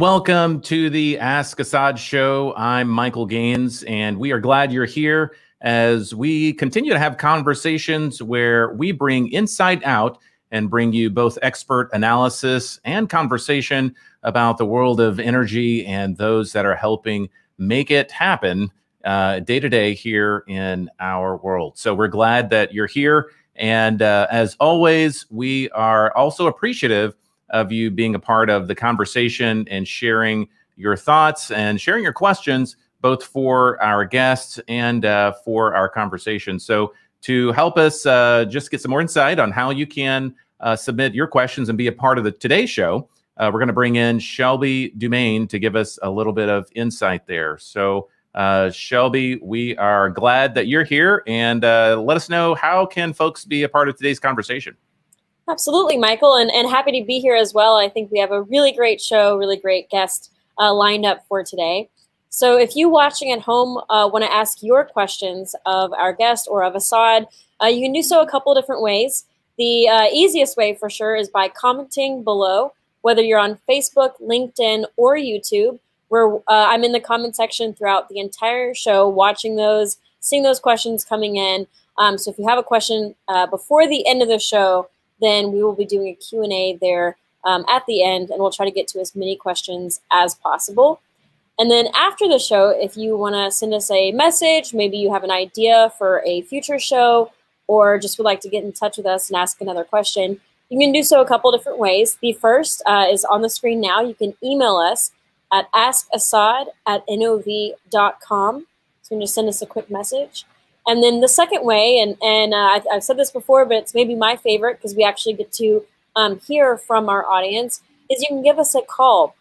Welcome to the Ask Assaad show. I'm Michael Gaines, and we are glad you're here as we continue to have conversations where we bring insight out and bring you both expert analysis and conversation about the world of energy and those that are helping make it happen day to day here in our world. So we're glad that you're here. And uh, as always, we are also appreciative of you being a part of the conversation and sharing your thoughts and sharing your questions, both for our guests and uh, for our conversation. So, to help us uh, just get some more insight on how you can uh, submit your questions and be a part of the today's show, uh, we're going to bring in Shelby Dumaine to give us a little bit of insight there. So, uh, Shelby, we are glad that you're here, and uh, let us know how can folks be a part of today's conversation. Absolutely, Michael, and, and happy to be here as well. I think we have a really great show, really great guest uh, lined up for today. So if you watching at home uh, want to ask your questions of our guest or of Assaad, uh, you can do so a couple different ways. The uh, easiest way for sure is by commenting below, whether you're on Facebook, LinkedIn, or YouTube, where uh, I'm in the comment section throughout the entire show, watching those, seeing those questions coming in. Um, so if you have a question uh, before the end of the show, then we will be doing a Q&A there um, at the end, and we'll try to get to as many questions as possible. And then after the show, if you want to send us a message, maybe you have an idea for a future show, or just would like to get in touch with us and ask another question, you can do so a couple different ways. The first uh, is on the screen now. You can email us at askassaad at nov.com. So you can just send us a quick message. And then the second way, and, and uh, I've, said this before, but it's maybe my favorite because we actually get to um, hear from our audience, is you can give us a call.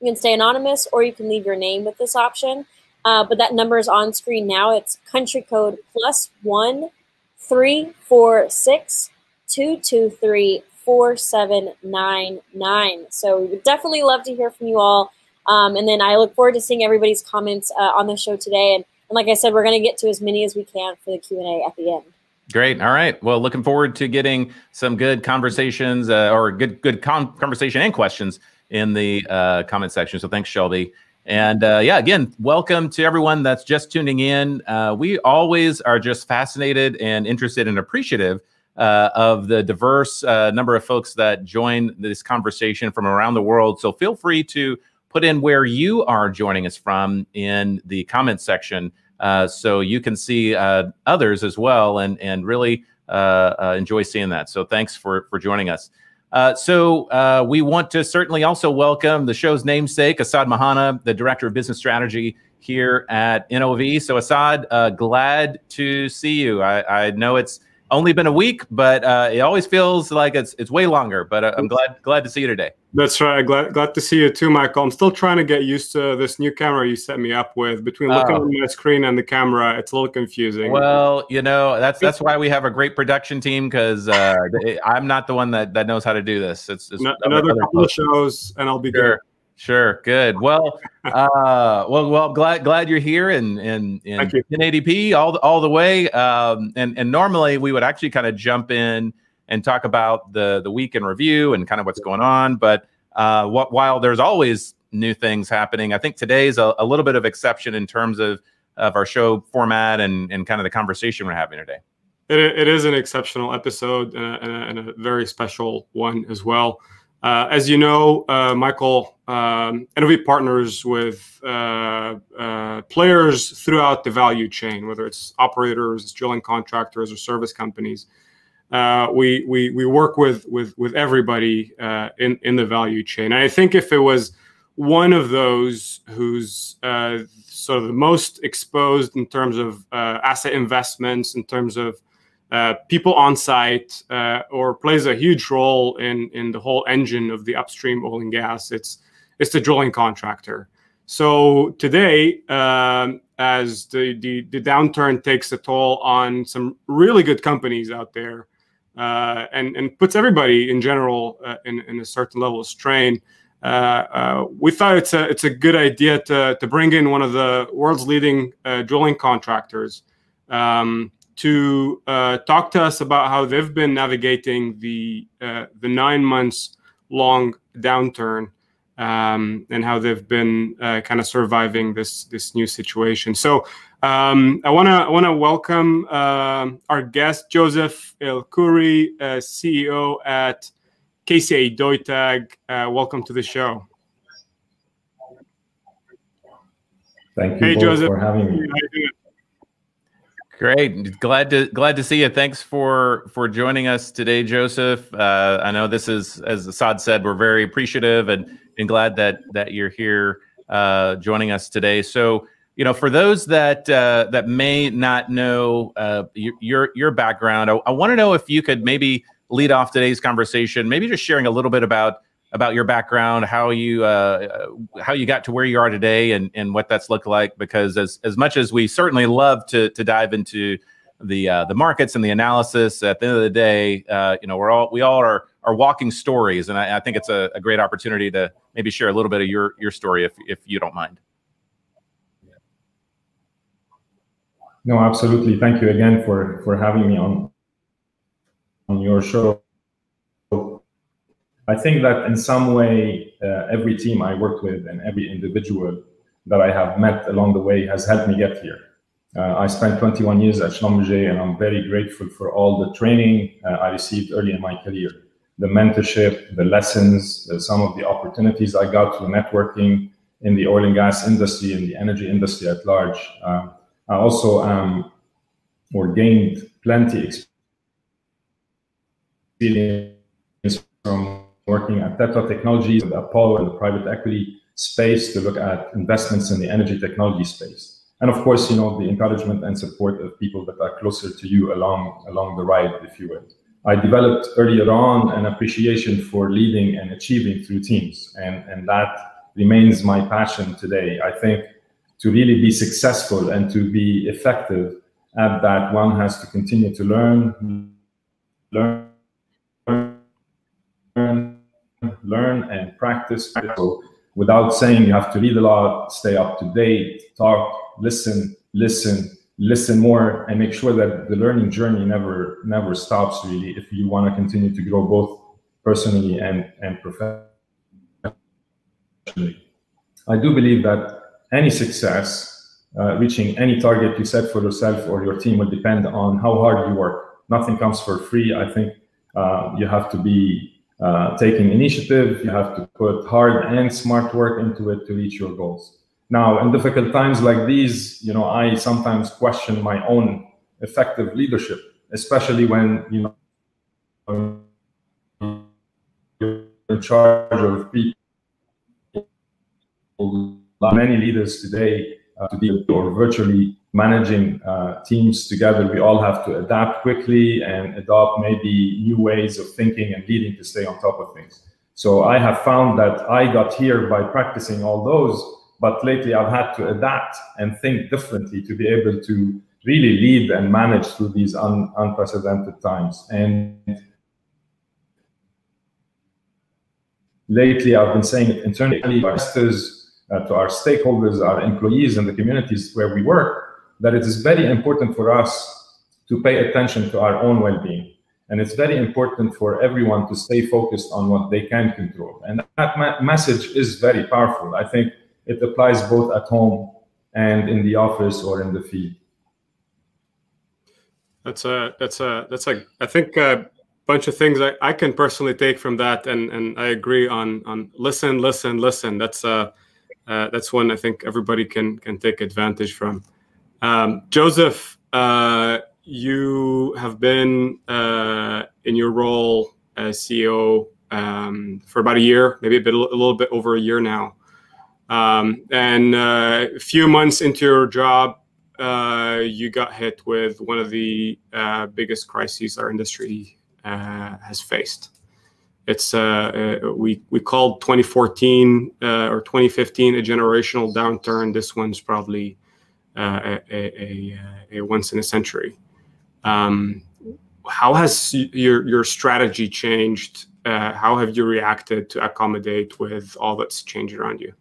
You can stay anonymous or you can leave your name with this option. Uh, but that number is on screen now. It's country code plus one three four six two two three four seven nine nine. So we would definitely love to hear from you all. Um, and then I look forward to seeing everybody's comments uh, on the show today. And and like I said, we're going to get to as many as we can for the Q&A at the end. Great. All right. Well, looking forward to getting some good conversations uh, or good good con- conversation and questions in the uh, comment section. So thanks, Shelby. And uh, yeah, again, welcome to everyone that's just tuning in. Uh, we always are just fascinated and interested and appreciative uh, of the diverse uh, number of folks that join this conversation from around the world. So feel free to put in where you are joining us from in the comment section so you can see uh, others as well and, and really uh, uh enjoy seeing that. So thanks for, for joining us. Uh, so uh, we want to certainly also welcome the show's namesake, Assaad Mahana, the Director of Business Strategy here at NOV. So Assaad, glad to see you. I, I know it's only been a week, but uh, it always feels like it's it's way longer. But uh, I'm glad glad to see you today. That's right. Glad glad to see you too, Michael. I'm still trying to get used to this new camera you set me up with. Between looking oh. at my screen and the camera, it's a little confusing. Well, you know that's that's why we have a great production team because uh, I'm not the one that, that knows how to do this. It's, it's another couple of shows, and I'll be sure. good. Sure, good. Well, uh, well, well, glad glad you're here and and in 1080p all the, all the way. Um, and and normally we would actually kind of jump in and talk about the the week in review and kind of what's going on. But uh, what, while there's always new things happening, I think today's a, a little bit of exception in terms of of our show format and and kind of the conversation we're having today. It, it is an exceptional episode and a, and a very special one as well. Uh, as you know, uh, Michael, um, NOV partners with uh, uh, players throughout the value chain, whether it's operators, drilling contractors, or service companies. Uh, we, we, we work with, with, with everybody uh, in, in the value chain. I think if it was one of those who's sort of the most exposed in terms of asset investments, in terms of uh, people on site uh, or plays a huge role in in the whole engine of the upstream oil and gas. It's it's the drilling contractor. So today, um, as the, the, the downturn takes a toll on some really good companies out there, uh, and and puts everybody in general uh, in in a certain level of strain. Uh, we thought it's a it's a good idea to to bring in one of the world's leading drilling contractors. Um, to uh, talk to us about how they've been navigating the uh, the nine months long downturn um, and how they've been uh, kind of surviving this this new situation. So um, I want to I want to welcome uh, our guest Joseph Elkhoury, uh, CEO at KCA Deutag. Uh, welcome to the show. Thank you hey, Joseph. for having me. Great, glad to glad to see you. Thanks for for joining us today, Joseph. Uh, I know this is, as Assaad said, we're very appreciative and and glad that that you're here uh, joining us today. So, you know, for those that uh, that may not know uh, your your background, I, I want to know if you could maybe lead off today's conversation, maybe just sharing a little bit about about your background, how you uh, how you got to where you are today, and and what that's looked like. Because as as much as we certainly love to to dive into the uh, the markets and the analysis, at the end of the day, uh, you know, we're all we all are are walking stories, and I, I think it's a, a, great opportunity to maybe share a little bit of your your story, if if you don't mind. No, absolutely. Thank you again for for having me on on your show. I think that in some way, uh, every team I worked with and every individual that I have met along the way has helped me get here. Uh, I spent 21 years at Schlumberger, and I'm very grateful for all the training uh, I received early in my career, the mentorship, the lessons, uh, some of the opportunities I got through networking in the oil and gas industry, in the energy industry at large. Um, I also um, or gained plenty experience from working at Tetra Technologies, with Apollo, and the private equity space to look at investments in the energy technology space. And of course, you know, the encouragement and support of people that are closer to you along, along the ride, if you will. I developed earlier on an appreciation for leading and achieving through teams, and, and that remains my passion today. I think to really be successful and to be effective at that, one has to continue to learn, learn, learn learn and practice. So without saying you have to read a lot, stay up to date, talk, listen, listen, listen more, and make sure that the learning journey never never stops. Really, if you want to continue to grow both personally and and professionally. I do believe that any success, uh, reaching any target you set for yourself or your team, will depend on how hard you work. Nothing comes for free. I think uh, you have to be uh, taking initiative. You have to put hard and smart work into it to reach your goals. Now, in difficult times like these, you know, I sometimes question my own effective leadership, especially when you know you're in charge of people. Many leaders today uh, to deal or virtually managing uh, teams together, we all have to adapt quickly and adopt maybe new ways of thinking and leading to stay on top of things. So I have found that I got here by practicing all those, but lately I've had to adapt and think differently to be able to really lead and manage through these un unprecedented times. And lately I've been saying internally, investors, uh, to our stakeholders, our employees, and the communities where we work, that it is very important for us to pay attention to our own well-being. And it's very important for everyone to stay focused on what they can control. And that message is very powerful. I think it applies both at home and in the office or in the field. That's a that's a that's a I think a bunch of things I, I can personally take from that, and and I agree on on listen, listen, listen. That's uh, uh that's one I think everybody can can take advantage from. Um, Joseph, uh, you have been uh, in your role as CEO um, for about a year, maybe a bit, a little bit over a year now. Um, and uh, a few months into your job, uh, you got hit with one of the uh, biggest crises our industry has faced. It's we we called 2014 or 2015 a generational downturn. This one's probably uh, a, a, a, once in a century. Um, how has your your strategy changed? Uh, how have you reacted to accommodate with all that's changed around you?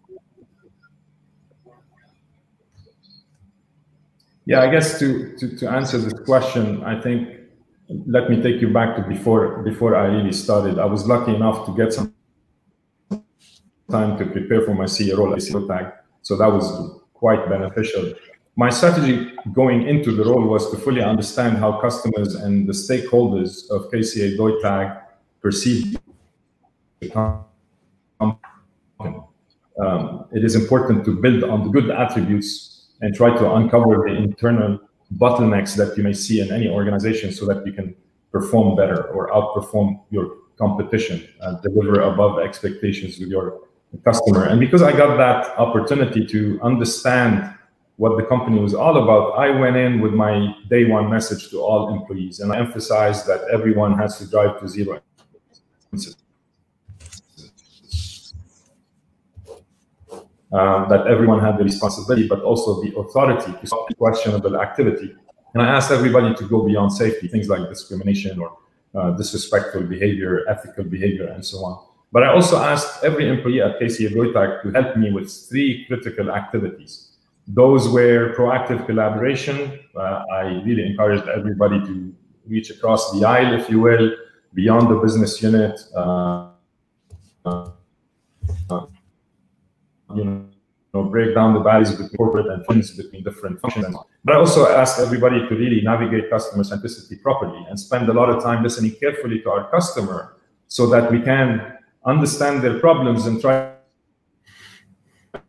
Yeah, I guess to, to, to answer this question, I think let me take you back to before before I really started. I was lucky enough to get some time to prepare for my CEO role at KCA Deutag. So that was quite beneficial. My strategy going into the role was to fully understand how customers and the stakeholders of KCA Deutag perceive the company. Um, it is important to build on the good attributes and try to uncover the internal bottlenecks that you may see in any organization so that you can perform better or outperform your competition and deliver above expectations with your customer. And because I got that opportunity to understand what the company was all about, I went in with my day one message to all employees. And I emphasized that everyone has to drive to zero. Um, that everyone had the responsibility, but also the authority to stop questionable activity. And I asked everybody to go beyond safety, things like discrimination or uh, disrespectful behavior, ethical behavior, and so on. But I also asked every employee at KCA Deutag to help me with three critical activities. Those were proactive collaboration. Uh, I really encouraged everybody to reach across the aisle, if you will, beyond the business unit. Uh, uh you know, break down the barriers between corporate and between different functions. But I also asked everybody to really navigate customer centricity properly and spend a lot of time listening carefully to our customer so that we can understand their problems and try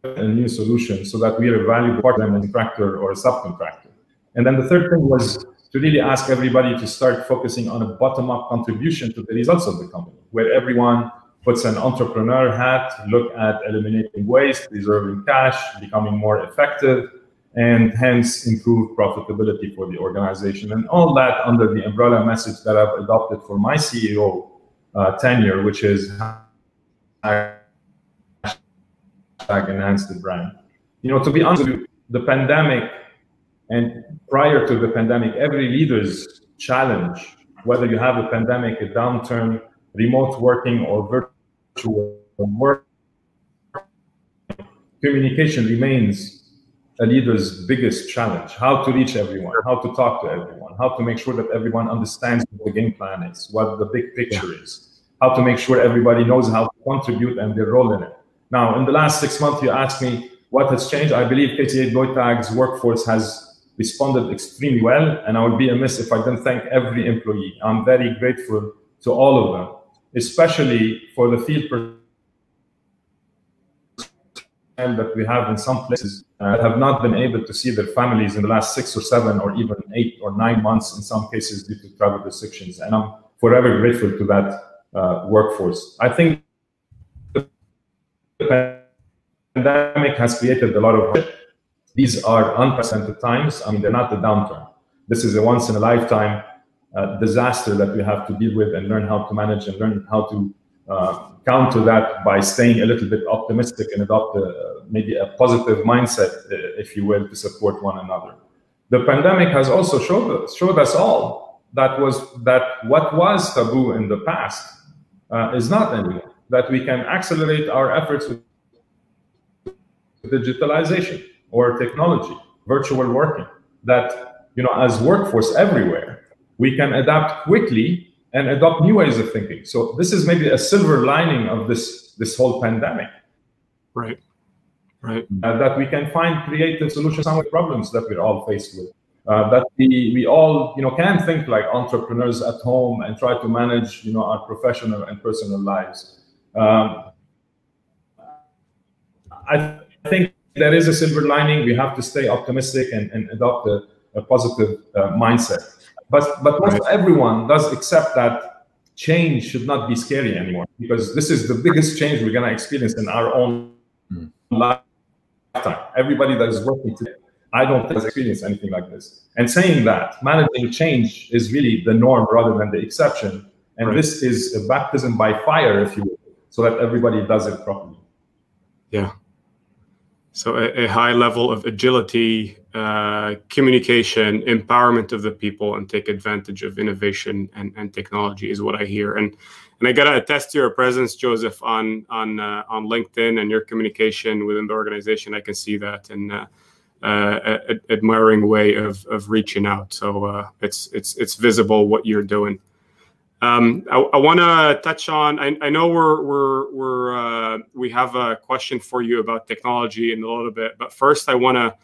a new solution so that we are a valuable partner, a contractor or a subcontractor. And then the third thing was to really ask everybody to start focusing on a bottom-up contribution to the results of the company, where everyone puts an entrepreneur hat, look at eliminating waste, preserving cash, becoming more effective, and hence improve profitability for the organization. And all that under the umbrella message that I've adopted for my CEO uh, tenure, which is enhance the brand. You know, to be honest, the pandemic and prior to the pandemic, every leader's challenge, whether you have a pandemic, a downturn, remote working, or virtual work, communication remains a leader's biggest challenge. How to reach everyone how to talk to everyone how to make sure that everyone understands what the game plan is what the big picture is how to make sure everybody knows how to contribute and their role in it. Now in the last six months you asked me what has changed. I believe kca Deutag's workforce has responded extremely well and i would be amiss if i didn't thank every employee. I'm very grateful to all of them especially for the field that we have in some places uh, have not been able to see their families in the last six or seven or even eight or nine months in some cases due to travel restrictions. And I'm forever grateful to that uh, workforce. I think the pandemic has created a lot of these are unprecedented times. I mean, they're not a downturn. This is a once in a lifetime uh, disaster that we have to deal with and learn how to manage and learn how to uh, counter that by staying a little bit optimistic and adopt a, maybe a positive mindset, uh, if you will, to support one another. The pandemic has also showed us, showed us all that was that what was taboo in the past uh, is not anymore. That we can accelerate our efforts with digitalization or technology, virtual working. That you know, as workforce everywhere, we can adapt quickly and adopt new ways of thinking. So this is maybe a silver lining of this this whole pandemic. Right. Right. Uh, that we can find creative solutions to problems that we're all faced with. Uh, that we, we all you know can think like entrepreneurs at home and try to manage you know our professional and personal lives. Um, I think there is a silver lining. We have to stay optimistic and, and adopt a, a positive uh, mindset. But but not everyone does accept that change should not be scary anymore because this is the biggest change we're gonna experience in our own mm. lifetime. Everybody that is working today, I don't think has experienced anything like this. And saying that managing change is really the norm rather than the exception. And right. this is a baptism by fire, if you will, so that everybody does it properly. Yeah. So a, a high level of agility uh, communication, empowerment of the people, and take advantage of innovation and, and technology is what I hear. And and I gotta attest to your presence, Joseph, on on uh, on LinkedIn and your communication within the organization. I can see that and uh, uh, admiring way of of reaching out. So uh, it's it's it's visible what you're doing. Um, I, I want to touch on. I, I, know we're we're we're uh, we have a question for you about technology in a little bit. But first, I want to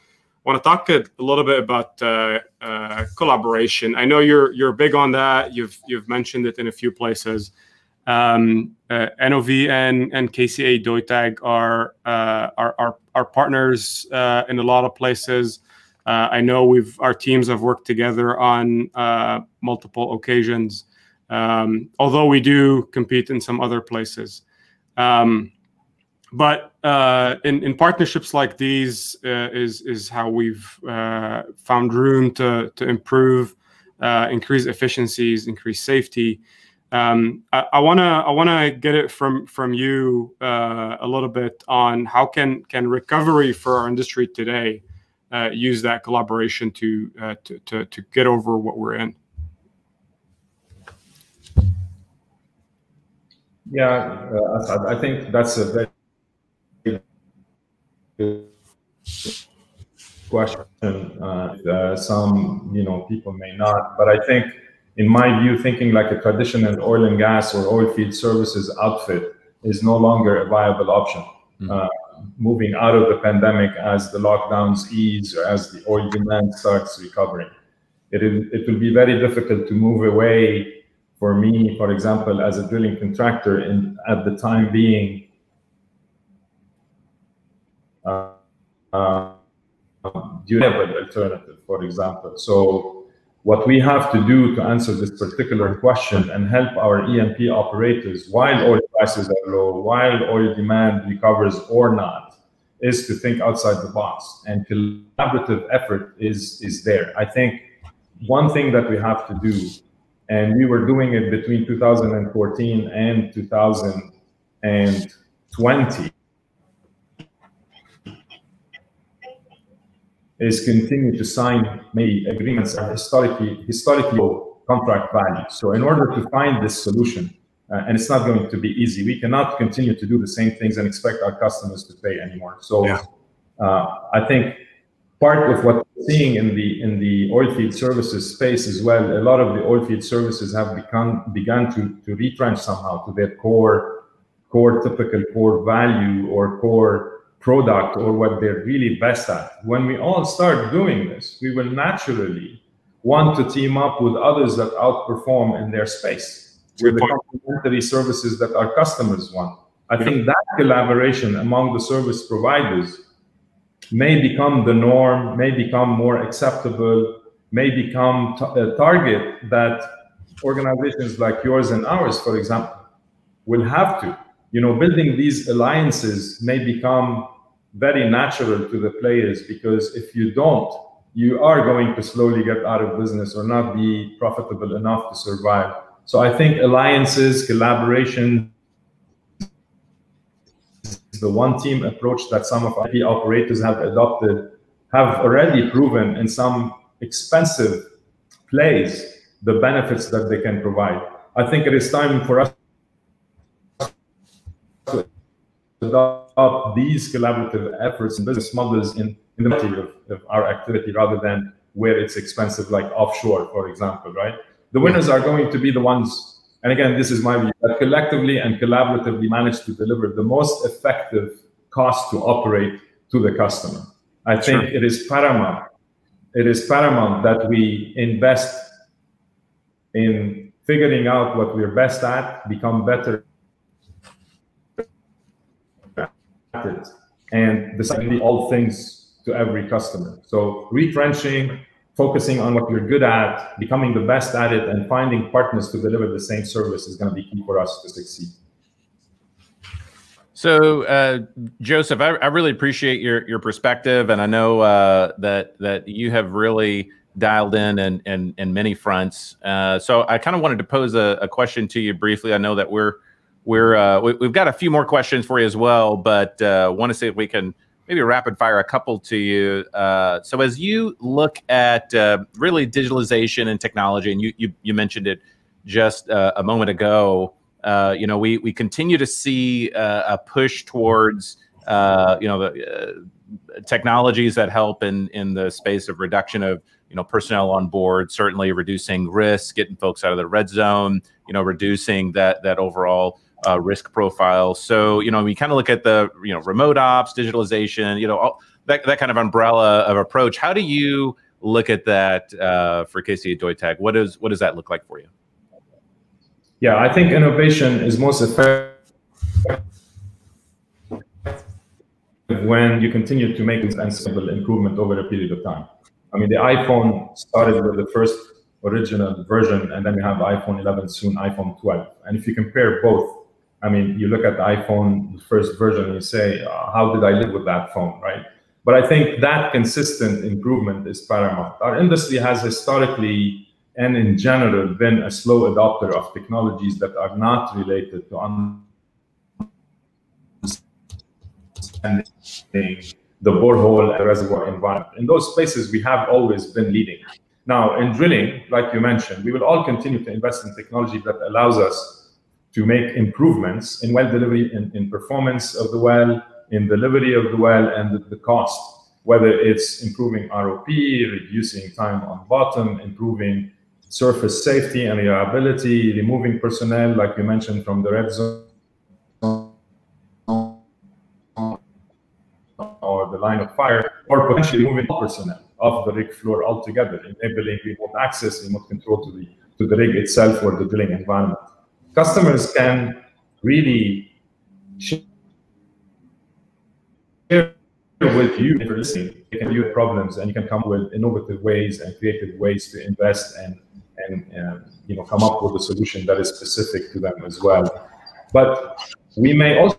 want to talk a, a, little bit about uh, uh, collaboration. I know you're you're big on that. You've you've mentioned it in a few places. Um, uh, NOV and, and KCA Deutag are, uh, are, are, are partners uh, in a lot of places. Uh, I know we've our teams have worked together on multiple occasions, um, although we do compete in some other places. Um, but uh, in, in partnerships like these is is how we've found room to to improve, increase efficiencies, increase safety. Um, I want to I want to get it from from you uh, a little bit on how can can recovery for our industry today uh, use that collaboration to, uh, to, to to get over what we're in. Yeah, uh, I think that's a very question. Uh, some you know people may not, but I think in my view, thinking like a traditional oil and gas or oil field services outfit is no longer a viable option. Mm-hmm. Uh, moving out of the pandemic as the lockdowns ease or as the oil demand starts recovering, it, it will be very difficult to move away for me, for example, as a drilling contractor, in at the time being. Uh, durable alternative, for example. So what we have to do to answer this particular question and help our E&P operators while oil prices are low, while oil demand recovers or not, is to think outside the box. And collaborative effort is, is there. I think one thing that we have to do, and we were doing it between 2014 and 2020, is continue to sign maybe agreements at historically historically low contract value. So in order to find this solution, uh, and it's not going to be easy, we cannot continue to do the same things and expect our customers to pay anymore. So yeah. uh, I think part of what we're seeing in the in the oilfield services space as well, a lot of the oilfield services have become begun to to retrench somehow to their core core typical core value or core product or what they're really best at. When we all start doing this, we will naturally want to team up with others that outperform in their space, with the complementary services that our customers want. I think that collaboration among the service providers may become the norm, may become more acceptable, may become a target that organizations like yours and ours, for example, will have to. You know, building these alliances may become very natural to the players because if you don't, you are going to slowly get out of business or not be profitable enough to survive. So I think alliances, collaboration, the one team approach that some of E&P operators have adopted have already proven in some expensive plays the benefits that they can provide. I think it is time for us to adopt up these collaborative efforts and business models in, in the majority of, of our activity rather than where it's expensive, like offshore, for example, right? The winners are going to be the ones, and again, this is my view, that collectively and collaboratively manage to deliver the most effective cost to operate to the customer. I think sure. it is paramount. It is paramount that we invest in figuring out what we're best at, become better it and deciding all things to every customer. So retrenching, focusing on what you're good at, becoming the best at it, and finding partners to deliver the same service is going to be key for us to succeed. So, uh, Joseph, I, I, really appreciate your your perspective, and I know uh, that that you have really dialed in and in, in, in, many fronts. Uh, so, I kind of wanted to pose a, a, question to you briefly. I know that we're we're uh, we, have got a few more questions for you as well, but uh, want to see if we can maybe rapid fire a couple to you. Uh, so as you look at uh, really digitalization and technology, and you you, you mentioned it just uh, a moment ago, uh, you know we we continue to see uh, a push towards uh, you know the technologies that help in in the space of reduction of you know personnel on board, certainly reducing risk, getting folks out of the red zone, you know reducing that that overall uh, risk profile. So, you know, we kind of look at the, you know, remote ops, digitalization, you know, all, that, that kind of umbrella of approach. How do you look at that uh, for KCA Deutag? What is what does that look like for you? Yeah, I think innovation is most effective when you continue to make indispensable improvement over a period of time. I mean, the iPhone started with the first original version, and then we have iPhone 11, soon iPhone 12. And if you compare both, I mean, you look at the iPhone, the first version, you say, uh, how did I live with that phone, right? But I think that consistent improvement is paramount. Our industry has historically and in general been a slow adopter of technologies that are not related to understanding the borehole and reservoir environment. In those spaces, we have always been leading. Now, in drilling, like you mentioned, we will all continue to invest in technology that allows us to make improvements in well delivery, in, in performance of the well, in delivery of the well, and the, the cost, whether it's improving ROP, reducing time on bottom, improving surface safety and reliability, removing personnel, like you mentioned, from the red zone or the line of fire, or potentially moving personnel off the rig floor altogether, enabling remote access, remote control to the to the rig itself or the drilling environment. Customers can really share with you if you're listening. They can view problems and you can come with innovative ways and creative ways to invest and and, and you know come up with a solution that is specific to them as well. But we may also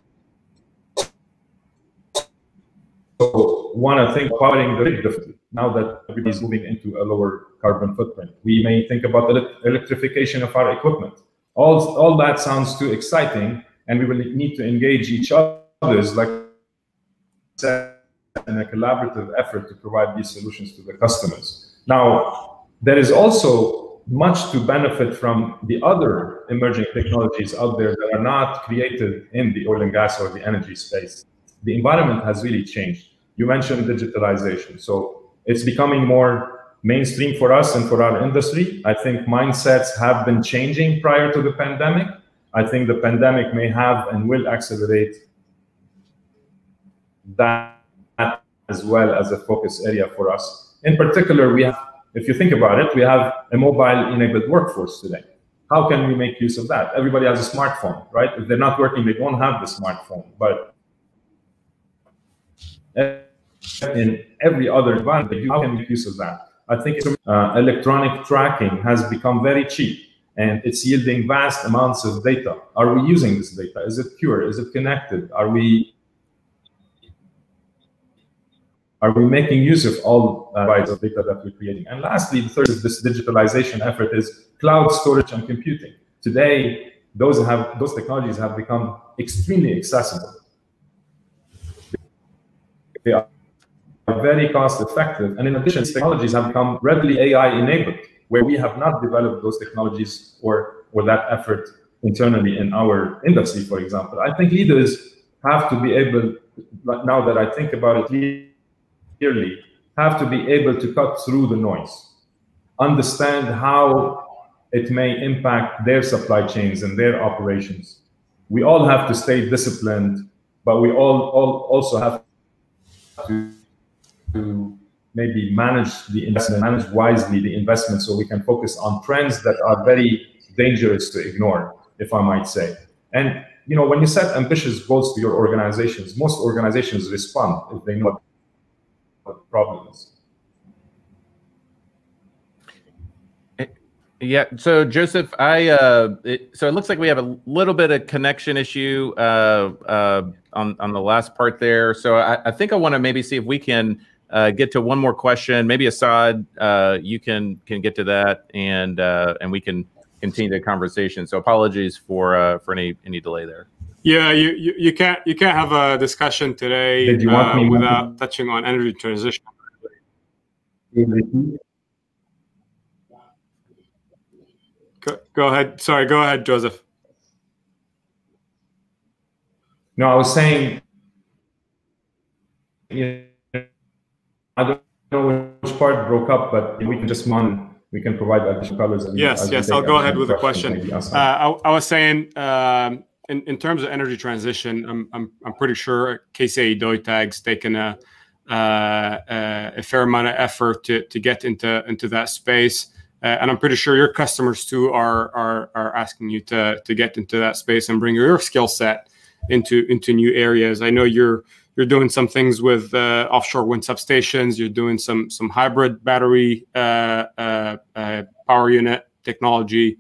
want to think powering the rig now that everybody's moving into a lower carbon footprint. We may think about the electrification of our equipment. All, all that sounds too exciting, and we will need to engage each other's like in a collaborative effort to provide these solutions to the customers. Now, there is also much to benefit from the other emerging technologies out there that are not created in the oil and gas or the energy space. The environment has really changed. You mentioned digitalization. So it's becoming more mainstream for us and for our industry. I think mindsets have been changing prior to the pandemic. I think the pandemic may have and will accelerate that as well as a focus area for us. In particular, we have, if you think about it, we have a mobile enabled workforce today. How can we make use of that? Everybody has a smartphone, right? If they're not working, they don't have the smartphone. But in every other environment, how can we make use of that? I think uh, electronic tracking has become very cheap and it's yielding vast amounts of data. Are we using this data? Is it pure? Is it connected? Are we are we making use of all uh, bytes of data that we're creating? And lastly, the third is this digitalization effort is cloud storage and computing. Today, those have those technologies have become extremely accessible. They are very cost effective. And in addition, technologies have become readily AI enabled, where we have not developed those technologies or, or that effort internally in our industry, for example. I think leaders have to be able, now that I think about it clearly, have to be able to cut through the noise, understand how it may impact their supply chains and their operations. We all have to stay disciplined, but we all, all also have to to maybe manage the investment, manage wisely the investment so we can focus on trends that are very dangerous to ignore, if I might say. And you know, when you set ambitious goals to your organizations, most organizations respond if they know what the problem is. Yeah. So Joseph, I uh, it, so it looks like we have a little bit of connection issue uh, uh, on on the last part there. So I, I think I want to maybe see if we can uh, get to one more question. Maybe Assaad, uh, you can can get to that, and uh, and we can continue the conversation. So apologies for uh, for any any delay there. Yeah, you, you, you can't you can't have a discussion today uh, without touching on energy transition. Go, go ahead. Sorry, go ahead, Joseph. No, I was saying. Yeah I don't know which part broke up, but we can just on. We can provide additional colors. yes, yes. I'll go ahead with the question. Uh, I, I, was saying, um, in, in terms of energy transition, I'm, I'm, I'm pretty sure KCA Deutag's taken a, uh, a fair amount of effort to, to get into, into that space. Uh, and I'm pretty sure your customers too are, are, are asking you to, to get into that space and bring your skill set into, into new areas. I know you're, you're doing some things with uh, offshore wind substations. You're doing some some hybrid battery uh, uh, uh power unit technology.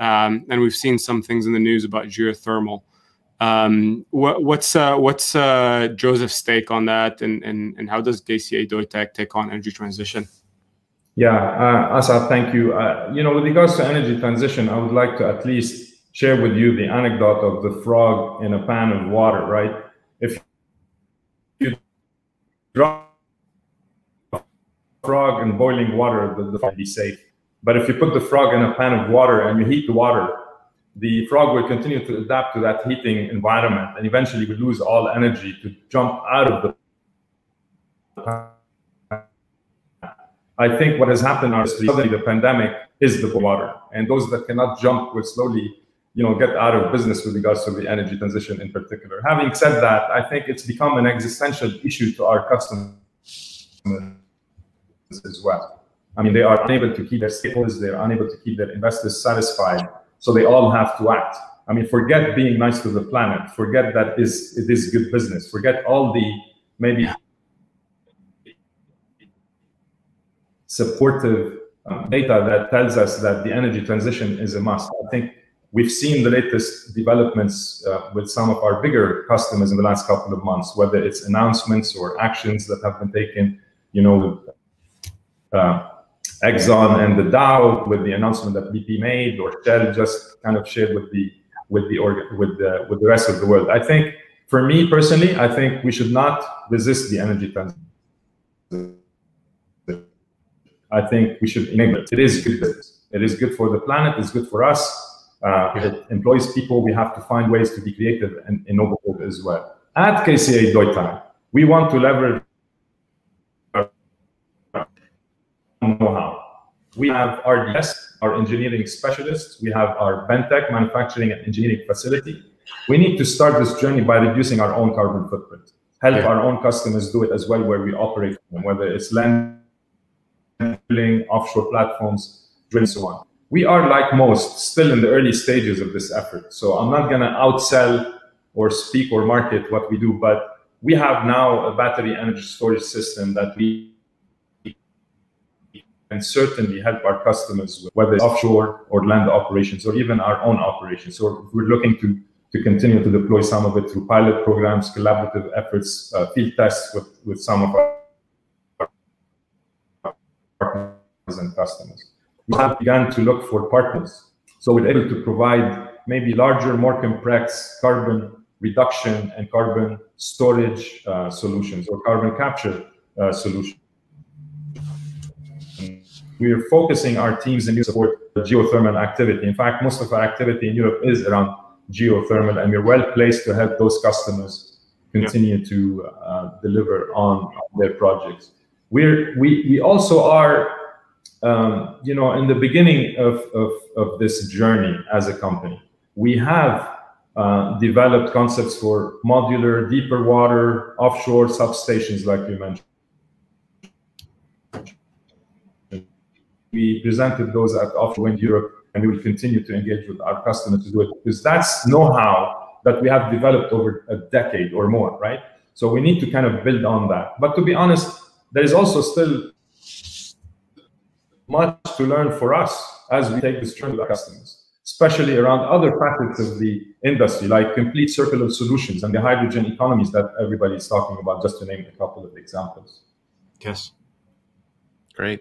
Um, and we've seen some things in the news about geothermal. Um, what, what's uh, what's uh, Joseph's take on that, and, and and how does KCA Deutag take on energy transition? Yeah, uh, Assaad, thank you. You know, with regards to energy transition, I would like to at least share with you the anecdote of the frog in a pan of water, right? Drop frog in boiling water, the, the frog will be safe. But if you put the frog in a pan of water and you heat the water, the frog will continue to adapt to that heating environment and eventually will lose all energy to jump out of the pan. I think what has happened is the pandemic is the water, and those that cannot jump will slowly, you know, get out of business with regards to the energy transition in particular. Having said that, I think it's become an existential issue to our customers as well. I mean, they are unable to keep their stakeholders, they're unable to keep their investors satisfied. So they all have to act. I mean, forget being nice to the planet. Forget that is it is good business. Forget all the maybe supportive um, data that tells us that the energy transition is a must. I think we've seen the latest developments uh, with some of our bigger customers in the last couple of months, whether it's announcements or actions that have been taken, you know, uh, Exxon and the Dow with the announcement that BP made, or Shell just kind of shared with the with the with the with the rest of the world. I think, for me personally, I think we should not resist the energy transition. I think we should enable it. It is good. It is good for the planet. It's good for us. Uh, it employs people. We have to find ways to be creative and innovative as well. At KCA Deutag, we want to leverage our know-how. We have RDS, our engineering specialists. We have our Bentec manufacturing and engineering facility. We need to start this journey by reducing our own carbon footprint. Help yeah. our own customers do it as well where we operate, whether it's land drilling, offshore platforms, drilling, so on. We are like most still in the early stages of this effort. So I'm not going to outsell or speak or market what we do, but we have now a battery energy storage system that we and certainly help our customers, with, whether it's offshore or land operations or even our own operations. So we're looking to, to continue to deploy some of it through pilot programs, collaborative efforts, uh, field tests with, with some of our partners and customers. We have begun to look for partners. So we're able to provide maybe larger, more complex carbon reduction and carbon storage uh, solutions or carbon capture uh, solutions we are focusing our teams in support geothermal activity. In fact, most of our activity in Europe is around geothermal, and we're well placed to help those customers continue yeah. to uh, deliver on their projects. We're, we, we also are, um, you know, in the beginning of, of, of this journey as a company. We have uh, developed concepts for modular, deeper water, offshore substations, like we mentioned. We presented those at Offshore Wind Europe, and we will continue to engage with our customers to do it because that's know-how that we have developed over a decade or more, right? So we need to kind of build on that. But to be honest, there is also still much to learn for us as we take this journey with our customers, especially around other facets of the industry, like complete circular solutions and the hydrogen economies that everybody is talking about, just to name a couple of examples. Yes. Great.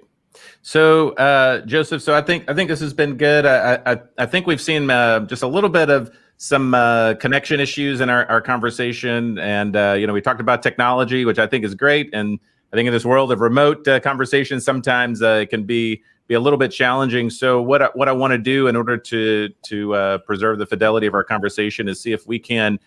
So, uh, Joseph, so I think I think this has been good. I I, I think we've seen uh, just a little bit of some uh, connection issues in our, our conversation, and uh, you know we talked about technology, which I think is great, and I think in this world of remote uh, conversations, sometimes uh, it can be be a little bit challenging. So, what I, what I want to do in order to to preserve the fidelity of our conversation is see if we can.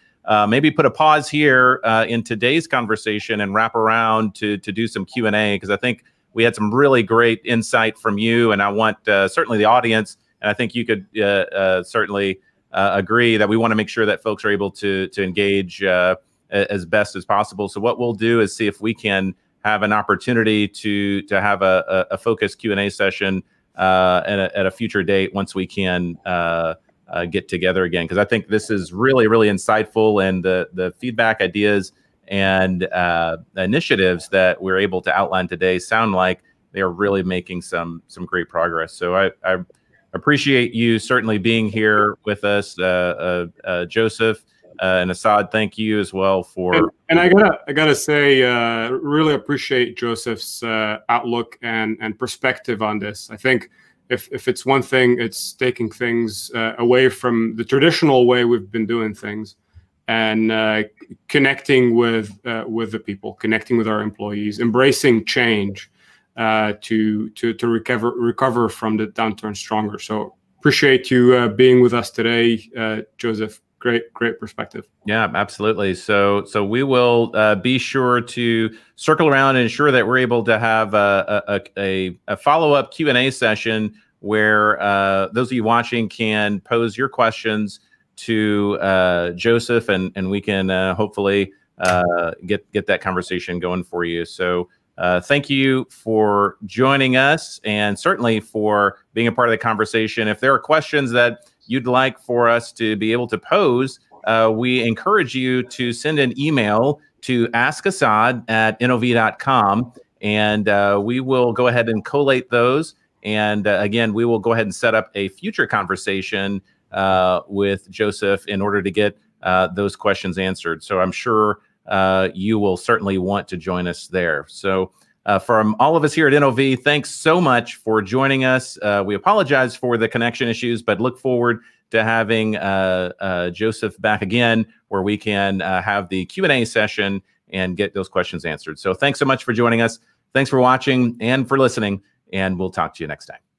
maybe put a pause here in today's conversation and wrap around to to do some Q and A because I think we had some really great insight from you, and I want uh, certainly the audience, and I think you could uh, uh certainly uh, agree that we want to make sure that folks are able to to engage uh, as best as possible. So what we'll do is see if we can have an opportunity to to have a, a, a focused Q and A session uh, at, a, at a future date once we can uh, uh, get together again. Because I think this is really really insightful, and the the feedback, ideas, and uh, initiatives that we're able to outline today sound like they are really making some some great progress. So I, I appreciate you certainly being here with us, uh, uh, Joseph. Uh, and Assaad, thank you as well for. And, and I gotta, I gotta say, uh, really appreciate Joseph's uh, outlook and and perspective on this. I think if if it's one thing, it's taking things uh, away from the traditional way we've been doing things, and uh, connecting with uh, with the people, connecting with our employees, embracing change to to to recover recover from the downturn stronger. So appreciate you being with us today, Joseph great great perspective. Yeah absolutely. So so we will uh, be sure to circle around and ensure that we're able to have a, a, a, a follow-up q&a session where uh, those of you watching can pose your questions to uh, joseph and and we can uh, hopefully uh, get get that conversation going for you. So uh, thank you for joining us and certainly for being a part of the conversation. If there are questions that you'd like for us to be able to pose, uh, we encourage you to send an email to askassaad at nov.com and uh, we will go ahead and collate those. And uh, again, we will go ahead and set up a future conversation uh, with Joseph in order to get uh, those questions answered. So I'm sure uh, you will certainly want to join us there. So uh, from all of us here at NOV, thanks so much for joining us. Uh, we apologize for the connection issues, but look forward to having uh, uh Joseph back again, where we can uh, have the Q and A session and get those questions answered. So, thanks so much for joining us. Thanks for watching and for listening, and we'll talk to you next time.